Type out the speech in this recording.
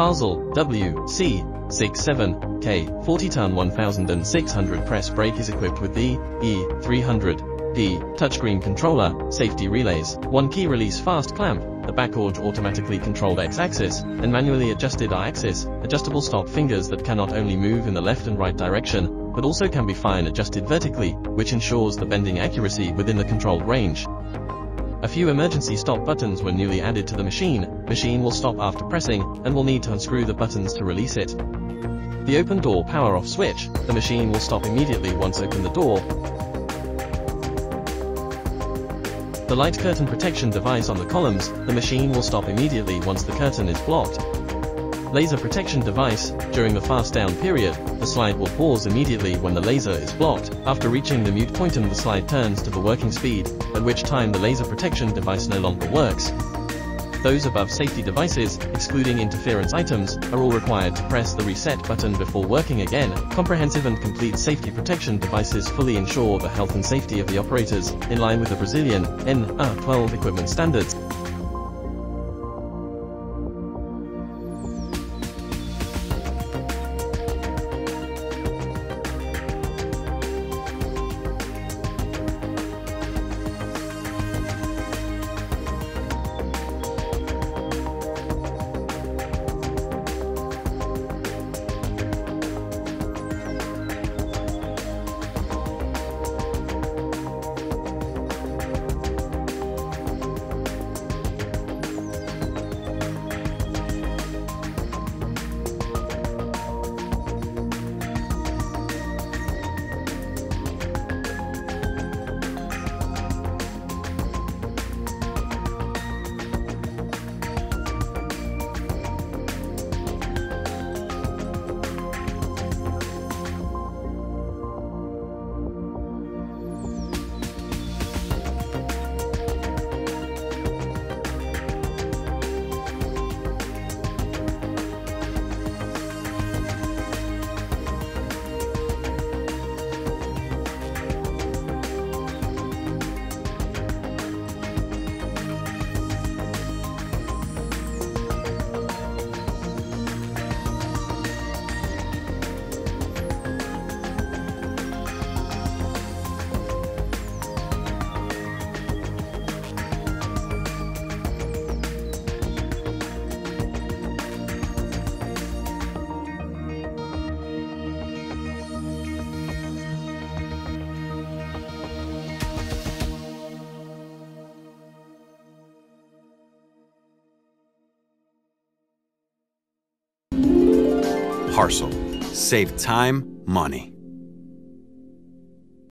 HARSLE WC67K 40-ton 1600 press brake is equipped with the E300P touchscreen controller, safety relays, one key release fast clamp, the backgauge automatically controlled X-axis, and manually adjusted Y-axis, adjustable stop fingers that can not only move in the left and right direction, but also can be fine adjusted vertically, which ensures the bending accuracy within the controlled range. A few emergency stop buttons were newly added to the machine. Machine will stop after pressing and will need to unscrew the buttons to release it. The open door power off switch, the machine will stop immediately once open the door. The light curtain protection device on the columns, the machine will stop immediately once the curtain is blocked. Laser protection device, during the fast down period, the slide will pause immediately when the laser is blocked. After reaching the mute point and the slide turns to the working speed, at which time the laser protection device no longer works. Those above safety devices, excluding interference items, are all required to press the reset button before working again. Comprehensive and complete safety protection devices fully ensure the health and safety of the operators, in line with the Brazilian NR12 equipment standards. HARSLE. Save time, money.